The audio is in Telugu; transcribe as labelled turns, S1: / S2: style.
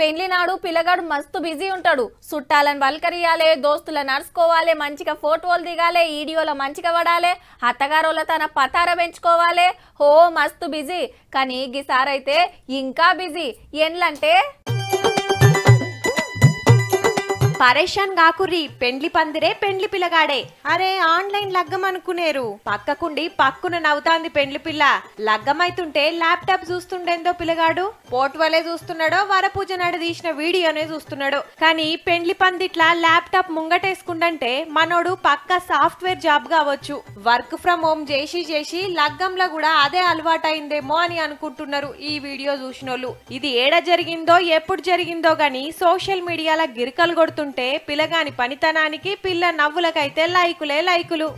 S1: పెళ్ళి నాడు పిల్లగాడు మస్తు బిజీ ఉంటాడు. చుట్టాలను వల్కరియాలే దోస్తులను నడుచుకోవాలి మంచిగా ఫోటోలు దిగాలి వీడియోలో మంచిగా పడాలి అత్తగారుల తన పతార పెంచుకోవాలి. హో మస్తు బిజీ. కానీ ఈసారైతే ఇంకా బిజీ. ఏంలంటే
S2: పరేషాన్ కాకుర్రి పెండ్లి పందిరే పెండ్లి పిల్లగాడే. అరే ఆన్లైన్ లగ్గం అనుకునేరు. పక్కకుండి పక్కున నవ్వుతాంది పెండ్లి పిల్ల. లగ్గమైతుంటే ల్యాప్టాప్ చూస్తుండేందో పిల్లగాడు? పోర్టువలే చూస్తున్నాడో వరపూజ నాడు తీసిన వీడియోనే చూస్తున్నాడో. కానీ పెండ్లి పందిట్లా ల్యాప్టాప్ ముంగటేసుకుండంటే మనోడు పక్క సాఫ్ట్వేర్ జాబ్ కావచ్చు. వర్క్ ఫ్రమ్ హోమ్ చేసి చేసి లగ్గంలో కూడా అదే అలవాటైందేమో అని అనుకుంటున్నారు ఈ వీడియో చూసినోళ్ళు. ఇది ఏడ జరిగిందో ఎప్పుడు జరిగిందో గాని సోషల్ మీడియాలో గిరికలు కొడుతుంటే పిల్లగాని పనితనానికి పిల్ల నవ్వులకైతే లైకులే లైకులు.